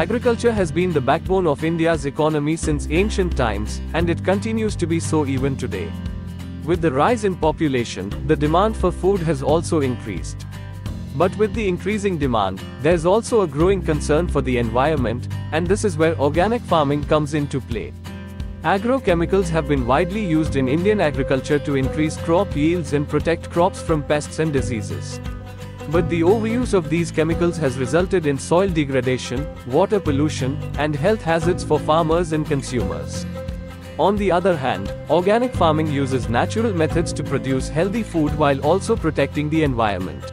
Agriculture has been the backbone of India's economy since ancient times, and it continues to be so even today. With the rise in population, the demand for food has also increased. But with the increasing demand, there's also a growing concern for the environment, and this is where organic farming comes into play. Agrochemicals have been widely used in Indian agriculture to increase crop yields and protect crops from pests and diseases. But the overuse of these chemicals has resulted in soil degradation, water pollution, and health hazards for farmers and consumers. On the other hand, organic farming uses natural methods to produce healthy food while also protecting the environment.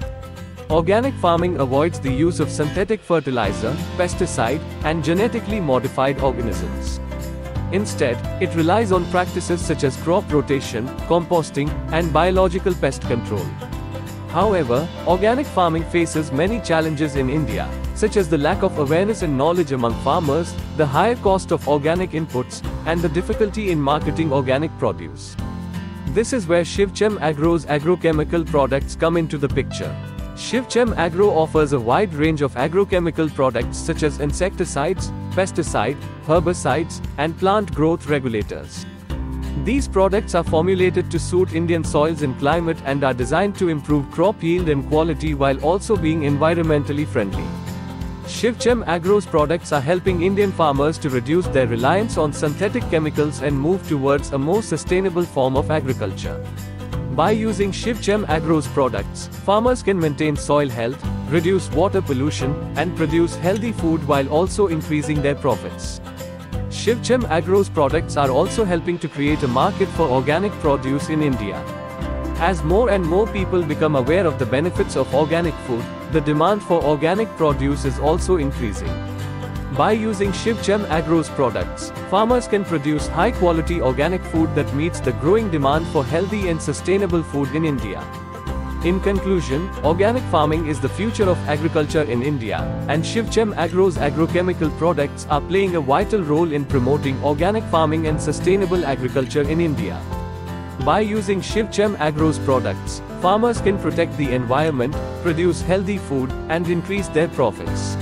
Organic farming avoids the use of synthetic fertilizer, pesticide, and genetically modified organisms. Instead, it relies on practices such as crop rotation, composting, and biological pest control. However, organic farming faces many challenges in India, such as the lack of awareness and knowledge among farmers, the higher cost of organic inputs, and the difficulty in marketing organic produce. This is where Shivchem Agro's agrochemical products come into the picture. Shivchem Agro offers a wide range of agrochemical products such as insecticides, pesticide, herbicides, and plant growth regulators. These products are formulated to suit Indian soils and climate and are designed to improve crop yield and quality while also being environmentally friendly. Shivchem Agro's products are helping Indian farmers to reduce their reliance on synthetic chemicals and move towards a more sustainable form of agriculture. By using Shivchem Agro's products, farmers can maintain soil health, reduce water pollution, and produce healthy food while also increasing their profits. Shivchem Agro's products are also helping to create a market for organic produce in India. As more and more people become aware of the benefits of organic food, the demand for organic produce is also increasing. By using Shivchem Agro's products, farmers can produce high quality organic food that meets the growing demand for healthy and sustainable food in India. In conclusion, organic farming is the future of agriculture in India, and Shivchem Agro's agrochemical products are playing a vital role in promoting organic farming and sustainable agriculture in India. By using Shivchem Agro's products, farmers can protect the environment, produce healthy food, and increase their profits.